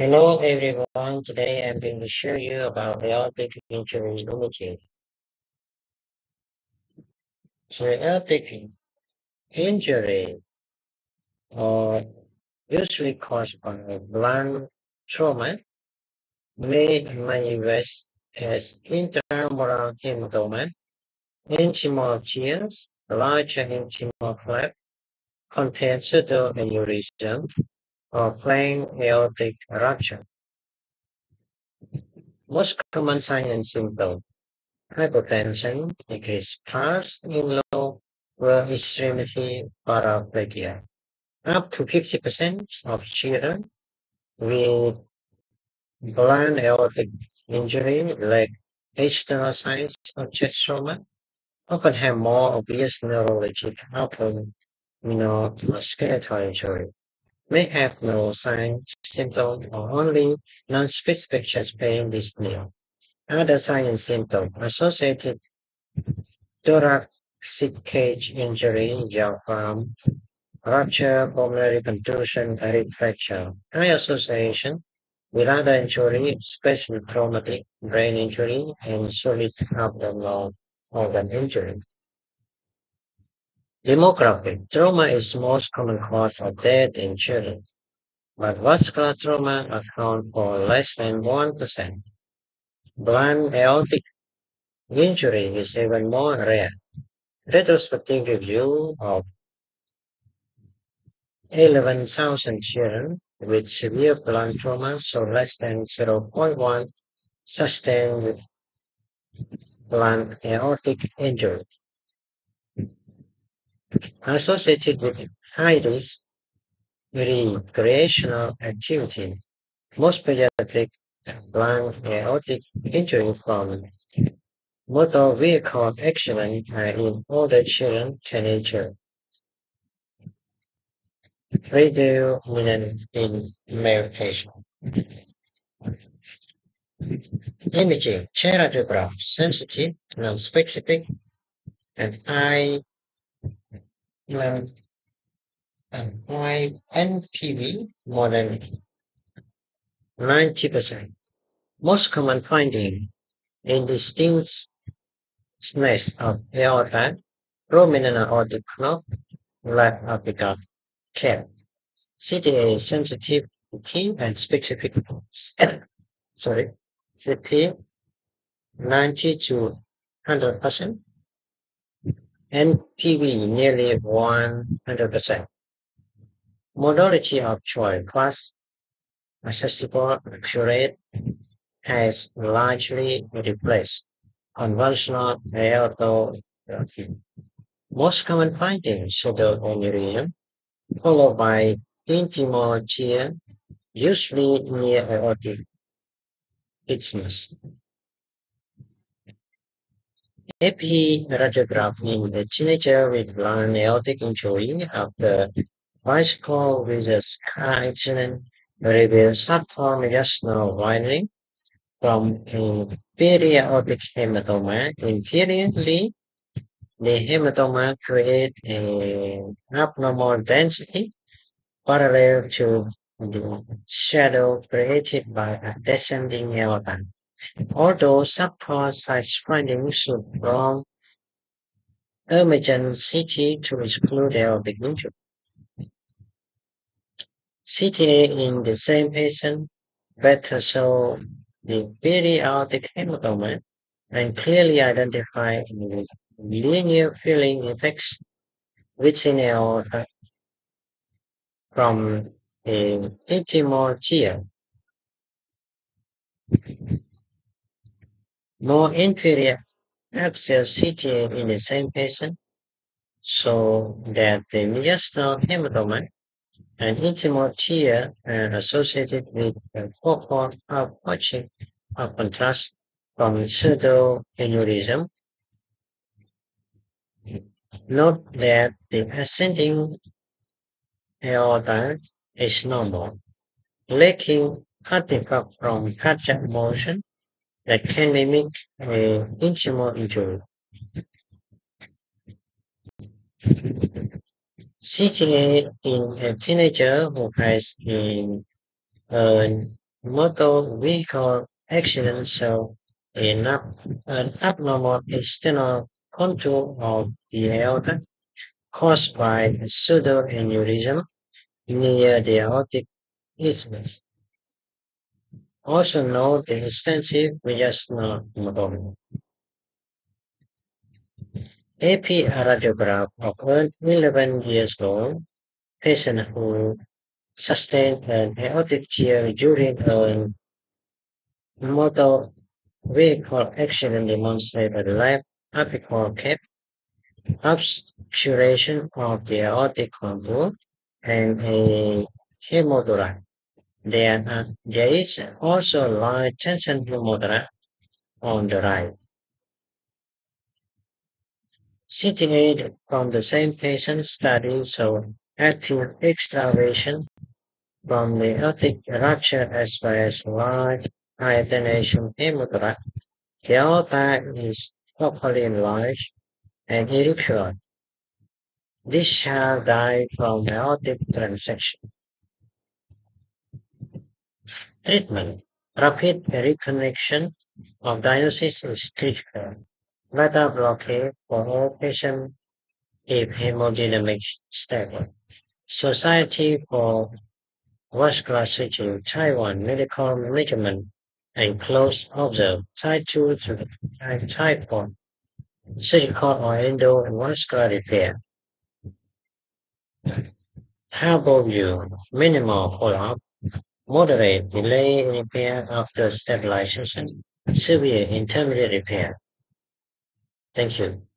Hello everyone, today I'm going to show you about aortic injury imaging. So aortic injury are usually caused by blunt trauma may manifest as intramural hematoma, tears, larger intimal flap, contain pseudoaneurysm, or plain aortic rupture. Most common signs and symptoms hypotension, decreased pulse in lower extremity paraplegia. Up to 50% of children with blunt aortic injury, like external signs of chest trauma, often have more obvious neurologic outcome, musculoskeletal injury, may have no signs, symptoms, or only non-specific chest pain dyspnea. Other signs and symptoms associated thoracic cage injury, diaphragm rupture, pulmonary contusion, rib fracture. High association with other injury, especially traumatic brain injury and solid abdominal organ injury. Demographic trauma is most common cause of death in children, but vascular trauma account for less than 1%. Blunt aortic injury is even more rare. Retrospective review of 11,000 children with severe blunt trauma, so less than 0.1 sustained blunt aortic injury. Associated with high risk recreational activity, most pediatric blunt aortic injury from motor vehicle accident are in older children, teenagers. Predominant in male patients. Imaging, radiograph, sensitive, non-specific, and eye and eye NPV more than 90%. Most common finding indistinctness of aorta, prominent aortic knob, left apical cap. CTA sensitivity and specific sorry, CT 90 to 100%, NPV nearly 100%. Modality of choice plus accessible accurate has largely replaced conventional aortography. Most common findings pseudoaneurysm, followed by intimal tear, usually near aortic isthmus. AP radiograph in a teenager with aortic injury uh, after bicycle with a car accident reveals subtle mediastinal widening from a periaortic hematoma inferiorly. The hematoma creates an abnormal density parallel to the shadow created by a descending aorta. Although subpar size findings should prompt emergent to exclude aortic injury. CTA in the same patient better show the periaortic hematoma and clearly identify linear filling defects within aorta from a intimal tear. More inferior axial CTA in the same patient so that the mediastinal hematoma and intimal tear are associated with a focal outpouching of contrast from pseudoaneurysm. Note that the ascending aorta is normal, lacking artifact from cardiac motion that can mimic an intimal injury. CTA in a teenager who has been an motor vehicle accident show an, an abnormal external contour of the aorta caused by a pseudoaneurysm near the aortic isthmus. Also note the extensive vaginal motor. AP radiograph an 11 years old patient who sustained an aortic tear during a motor vehicle accident demonstrated left apical cap obscuration of the aortic contour and a hemothorax. There, are, uh, there is also a large tension hemothorax on the right. CTA from the same patient study showed active extravasation from the aortic rupture as well as large high tension hemothorax. The aorta is properly enlarged and irregular. This child died from the aortic transection. Treatment. Rapid reconnection of diagnosis is critical. Beta blockade for all patients if hemodynamic stable. Society for Vascular Surgery Taiwan Medical Measurement and Close Observe Type 2 to Type 1 Surgical or endovascular repair. How about you? Minimal follow-up, moderate delay in repair after stabilization, severe intermediate repair. Thank you.